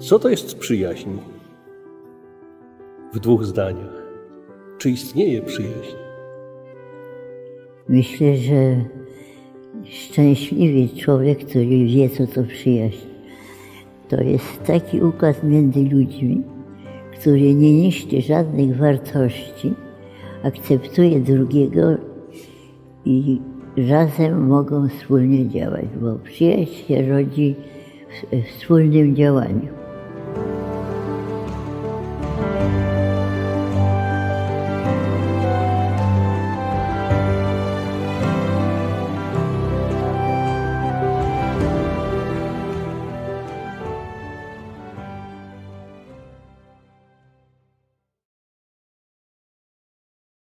Co to jest przyjaźń? W dwóch zdaniach. Czy istnieje przyjaźń? Myślę, że szczęśliwy człowiek, który wie, co to przyjaźń. To jest taki układ między ludźmi, który nie niszczy żadnych wartości, akceptuje drugiego i razem mogą wspólnie działać, bo przyjaźń się rodzi w wspólnym działaniu.